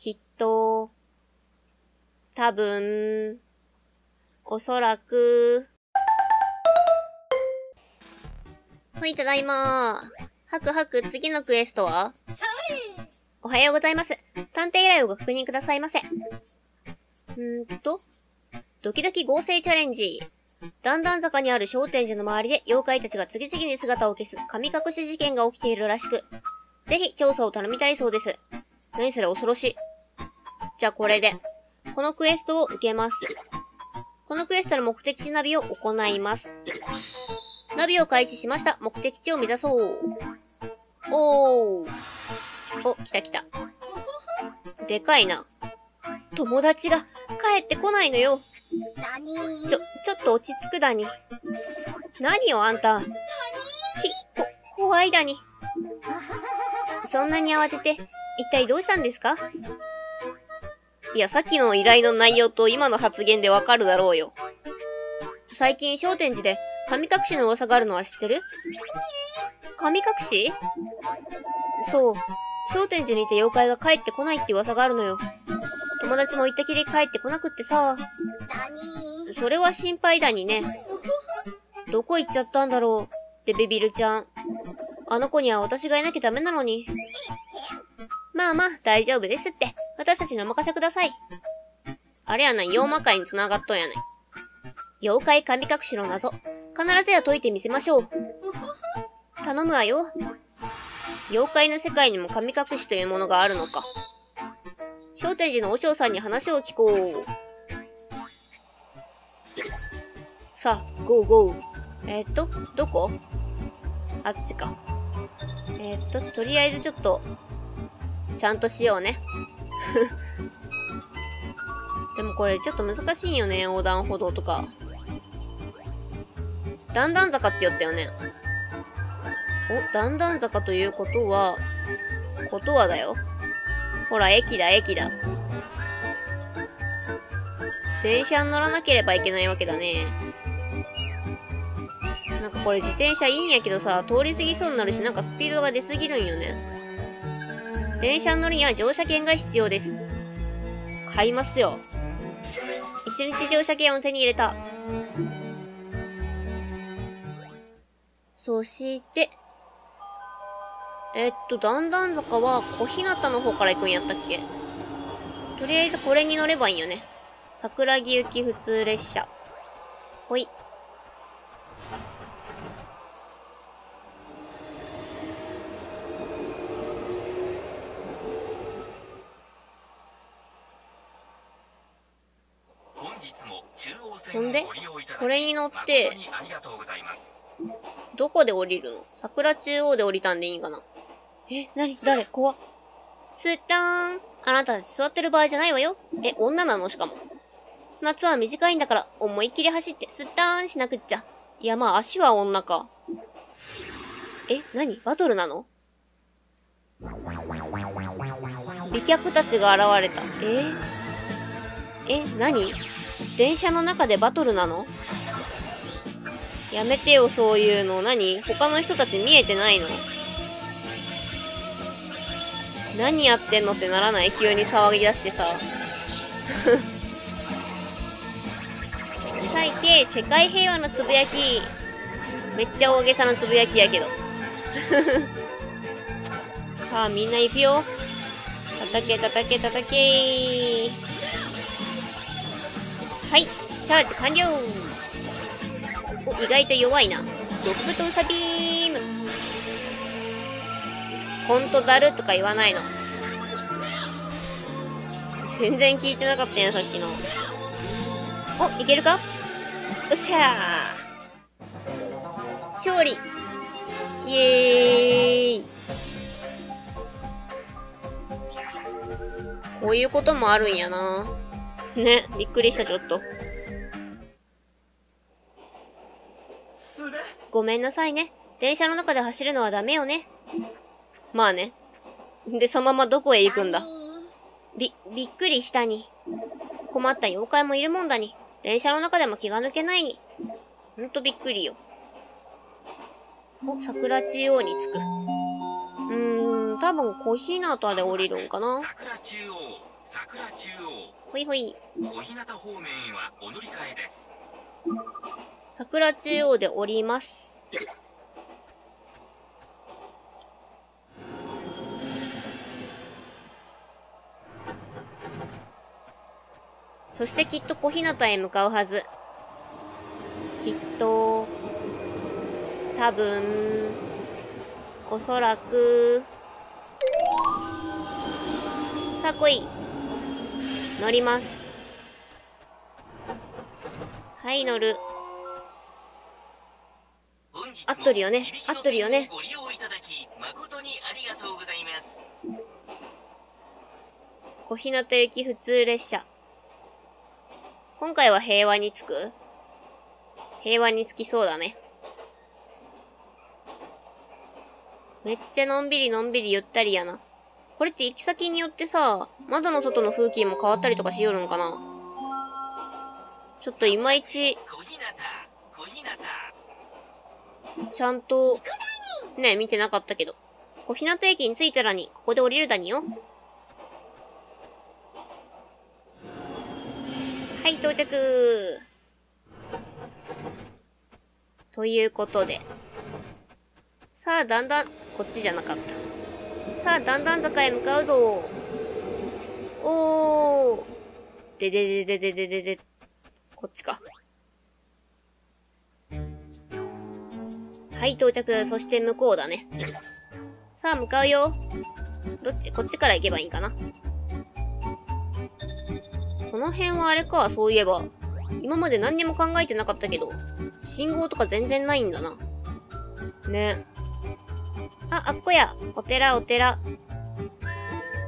きっと、多分、おそらく、はい、ただいまはくはく、次のクエストは？おはようございます。探偵依頼をご確認くださいませ。んーと、ドキドキ合成チャレンジ。段々坂にある商店寺の周りで妖怪たちが次々に姿を消す神隠し事件が起きているらしく、ぜひ調査を頼みたいそうです。何それ恐ろしい。じゃあこれで、このクエストを受けます。このクエストの目的地ナビを行います。ナビを開始しました。目的地を目指そう。おー。お、来た来た。でかいな。友達が帰ってこないのよ。ちょ、ちょっと落ち着くだに。何よ、あんた。ひ、こ、怖いだに。そんなに慌てて、一体どうしたんですか？いや、さっきの依頼の内容と今の発言でわかるだろうよ。最近、商店寺で神隠しの噂があるのは知ってる？神隠し？そう。商店寺にいて妖怪が帰ってこないって噂があるのよ。友達も行ったきり帰ってこなくってさ。それは心配だにね。どこ行っちゃったんだろう？ってビビるちゃん。あの子には私がいなきゃダメなのに。まあまあ、大丈夫ですって。私たちにお任せください。あれやない、妖魔界に繋がっとんやない。妖怪神隠しの謎。必ずや解いてみせましょう。頼むわよ。妖怪の世界にも神隠しというものがあるのか。商店寺の和尚さんに話を聞こう。さあ、ゴーゴー。えー、っと、どこ？あっちか。えー、っと、とりあえずちょっと、ちゃんとしようね。でもこれちょっと難しいよね、横断歩道とか。段々坂って言ったよね。お、段々坂ということは、ことはだよ。ほら、駅だ、駅だ。電車に乗らなければいけないわけだね。なんかこれ自転車いいんやけどさ、通り過ぎそうになるし、なんかスピードが出すぎるんよね。電車乗るには乗車券が必要です。買いますよ。一日乗車券を手に入れた。そして、えっと、段々坂は小日向の方から行くんやったっけ？とりあえずこれに乗ればいいよね。桜木行き普通列車。ほい。ほんで、これに乗って、どこで降りるの？桜中央で降りたんでいいんかな？え、なに？誰？怖スッラーン。あなたたち座ってる場合じゃないわよ。え、女なの？しかも。夏は短いんだから、思いっきり走ってスッラーンしなくっちゃ。いや、まあ足は女か。え、なに？バトルなの？美脚たちが現れた。え？え、なに？電車の中でバトルなの？やめてよ、そういうの。何？他の人たち見えてないの？何やってんの？ってならない？急に騒ぎ出してさ。最低、世界平和のつぶやき。めっちゃ大げさなつぶやきやけど。さあ、みんな行くよ。叩け、叩け、叩けはい、チャージ完了お、意外と弱いな。ドッグとウサビームほんとだるとか言わないの。全然聞いてなかったやん、さっきの。お、いけるか？よっしゃー勝利イエーイこういうこともあるんやな。ね、びっくりした、ちょっと。ごめんなさいね。電車の中で走るのはダメよね。まあね。で、そのままどこへ行くんだび、びっくりしたに。困った妖怪もいるもんだに。電車の中でも気が抜けないに。ほんとびっくりよ。お、桜中央に着く。うーんん、多分小日向で降りるんかな。桜中央、桜中央。ほいほい。小日向方面へはお乗り換えです。桜中央で降ります。そしてきっと小日向へ向かうはず。きっと、多分、おそらく、さあ来い。乗ります。はい、乗る。合っとるよね。合っとるよね。小日向行き普通列車。今回は平和に着く？平和に着きそうだね。めっちゃのんびりのんびりゆったりやな。これって行き先によってさ、窓の外の風景も変わったりとかしよるんかな？ちょっといまいち、ちゃんと、ね、見てなかったけど。小日向駅に着いたらに、ここで降りるだによ。はい、到着ということで。さあ、だんだん、こっちじゃなかった。さあ、だんだん坂へ向かうぞ。おー。でででででででで。こっちか。はい、到着。そして向こうだね。さあ、向かうよ。どっち？こっちから行けばいいんかな。この辺はあれか、そういえば。今まで何にも考えてなかったけど、信号とか全然ないんだな。ね。あ、あっこや。お寺、お寺。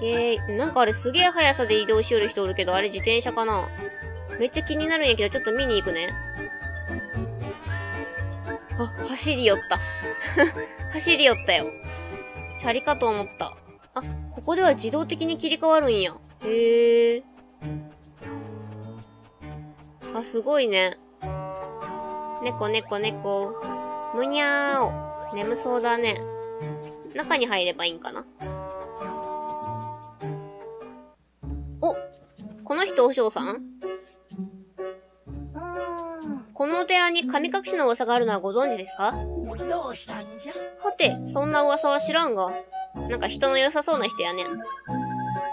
えー、なんかあれすげえ速さで移動しよる人おるけど、あれ自転車かなめっちゃ気になるんやけど、ちょっと見に行くね。あ、走り寄った。走り寄ったよ。チャリかと思った。あ、ここでは自動的に切り替わるんや。へえ。あ、すごいね。猫猫猫。むにゃーお。眠そうだね。中に入ればいいんかな。おこの人お嬢さん？このお寺に神隠しの噂があるのはご存知ですか？どうしたんじゃ？はて、そんな噂は知らんが。なんか人の良さそうな人やね。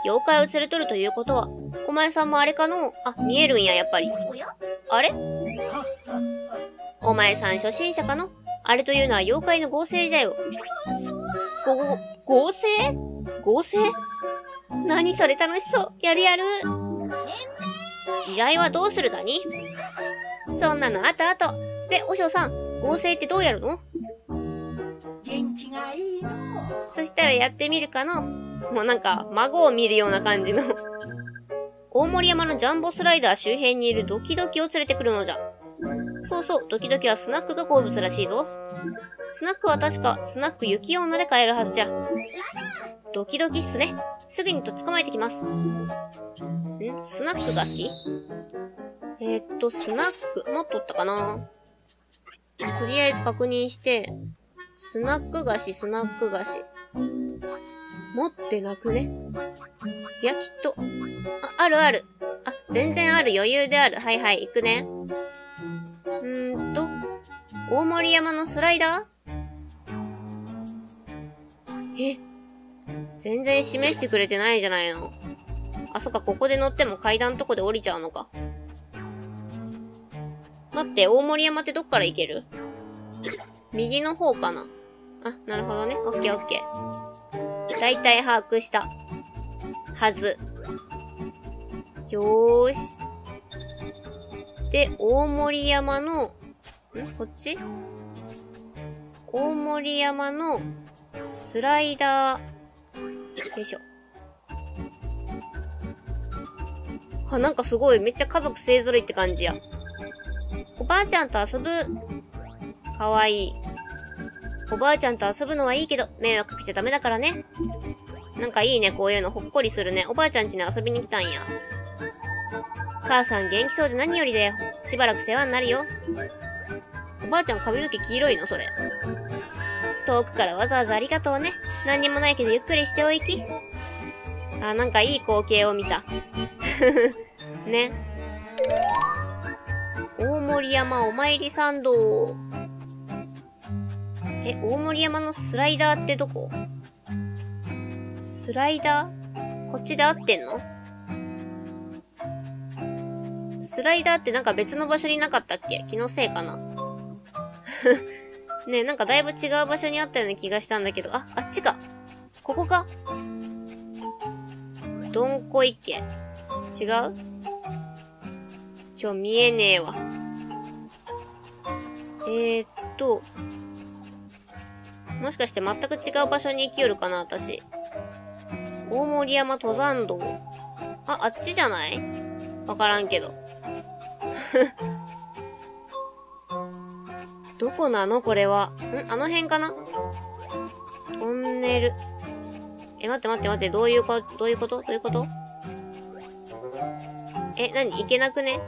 妖怪を連れとるということは、お前さんもあれかの？あ、見えるんや、やっぱり。あれ？お前さん初心者かの？あれというのは妖怪の合成じゃよ。ご、合成？合成？何それ楽しそう。やるやる。依頼はどうするだに？そんなのあとあと。で、おしょさん、合成ってどうやるの？元気がいいのそしたらやってみるかの？もうなんか、孫を見るような感じの大森山のジャンボスライダー周辺にいるドキドキを連れてくるのじゃ。そうそう、ドキドキはスナックが好物らしいぞ。スナックは確か、スナック雪女で買えるはずじゃ。ドキドキっすね。すぐにとっ捕まえてきます。ん？スナックが好き？えー、っと、スナック、持っとったかなとりあえず確認して、スナック菓子、スナック菓子。持ってなくね？いや、きっと。あ、あるある。あ、全然ある。余裕である。はいはい、行くね。うーと、大森山のスライダー？え？全然示してくれてないじゃないの。あ、そっか、ここで乗っても階段とこで降りちゃうのか。待って、大森山ってどっから行ける？右の方かなあ、なるほどね。オッケーオッケー。だいたい把握した。はず。よーし。で、大森山の、ん？こっち？大森山のスライダー。よいしょ。あ、なんかすごい。めっちゃ家族勢揃いって感じや。おばあちゃんと遊ぶ。かわいい。おばあちゃんと遊ぶのはいいけど、迷惑かけちゃダメだからね。なんかいいね、こういうのほっこりするね。おばあちゃん家に遊びに来たんや。母さん元気そうで何よりだよ。しばらく世話になるよ。おばあちゃん髪の毛黄色いの？それ。遠くからわざわざありがとうね。何にもないけどゆっくりしておいき。あ、なんかいい光景を見た。ね。大森山お参り参道。え、大森山のスライダーってどこ？スライダー？こっちで合ってんの？スライダーってなんか別の場所になかったっけ？気のせいかな ね、なんかだいぶ違う場所にあったような気がしたんだけど、あ、あっちか。ここか。どんこ池。違う？ちょ、見えねえわ。えー、っと、もしかして全く違う場所に行きよるかな、私。大森山登山道。あ、あっちじゃない？わからんけど。どこなの？これは。ん？あの辺かな？トンネル。え、待って待って待って、どういうこと、どういうこと？どういうこと？え、なに行けなくね？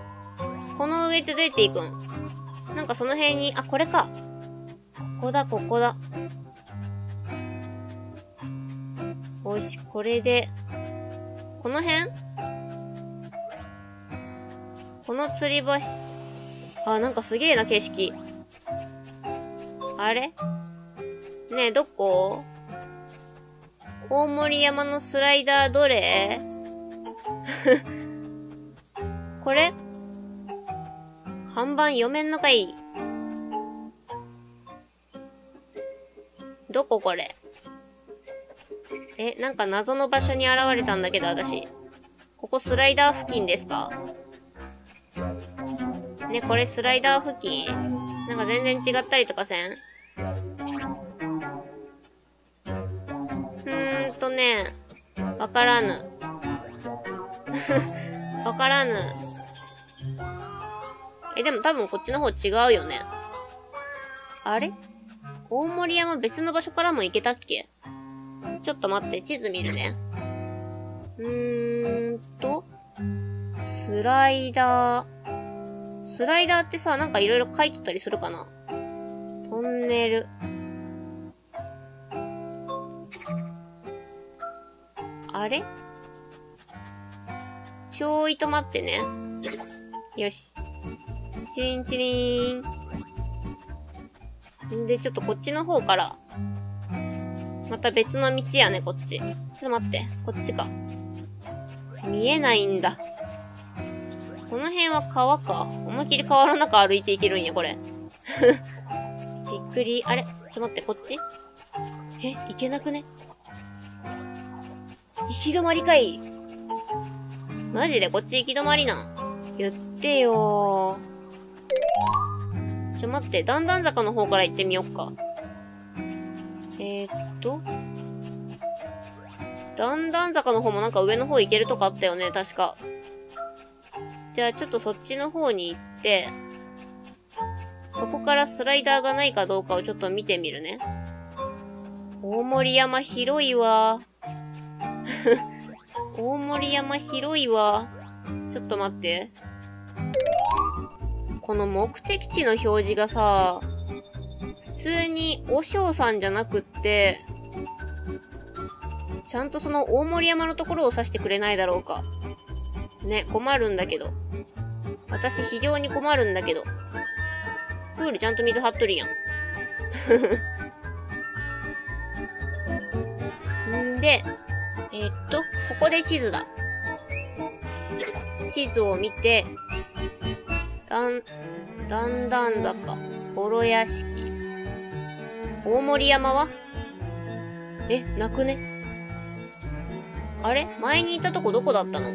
この上ってどうやって行くん？なんかその辺に、あ、これか。ここだ、ここだ。よし、これで、この辺？この吊り橋。あ、なんかすげえな、景色。あれ？ねえ、どこ？大森山のスライダーどれ？これ？看板読めんのかい。どここれ？え、なんか謎の場所に現れたんだけど、私。ここスライダー付近ですか？ね、これスライダー付近？なんか全然違ったりとかせん？うーんとね、わからぬ。わからぬ。え、でも多分こっちの方違うよね。あれ？大森山別の場所からも行けたっけ？ちょっと待って、地図見るね。うーんと、スライダー。スライダーってさ、なんかいろいろ書いとったりするかな？トンネル。あれ？ちょいと待ってね。よし。チリンチリン。んで、ちょっとこっちの方から。また別の道やね、こっち。ちょっと待って。こっちか。見えないんだ。この辺は川か？思いっきり川の中歩いていけるんや、これ。びっくり。あれ？ちょ待って、こっち？え、行けなくね？行き止まりかいマジで？こっち行き止まりなん？言ってよちょ、待って。段々坂の方から行ってみよっか。えー、っと。段々坂の方もなんか上の方行けるとこあったよね、確か。じゃあちょっとそっちの方に行って、そこからスライダーがないかどうかをちょっと見てみるね。大森山広いわ。大森山広いわ。ちょっと待って。この目的地の表示がさ、普通に、おしょうさんじゃなくって、ちゃんとその大森山のところを指してくれないだろうか。ね、困るんだけど。私非常に困るんだけど。プールちゃんと水張っとるやん。ん で、えー、っと、ここで地図だ。地図を見て、だん、だんだん坂、ボロ屋敷。大森山は？え、なくね？あれ？前にいたとこどこだったの？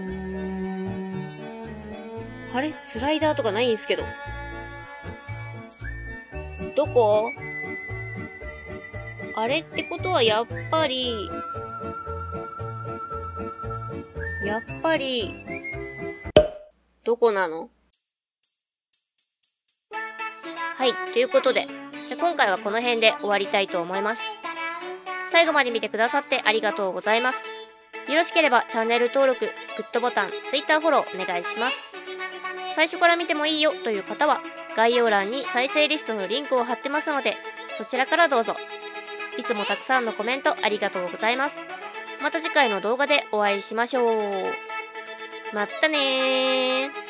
あれ？スライダーとかないんすけど。どこ？あれってことはやっぱり、やっぱり、どこなの？はい、ということで、じゃ今回はこの辺で終わりたいと思います。最後まで見てくださってありがとうございます。よろしければチャンネル登録、グッドボタン、Twitter フォローお願いします。最初から見てもいいよという方は、概要欄に再生リストのリンクを貼ってますので、そちらからどうぞ。いつもたくさんのコメントありがとうございます。また次回の動画でお会いしましょう。まったねー。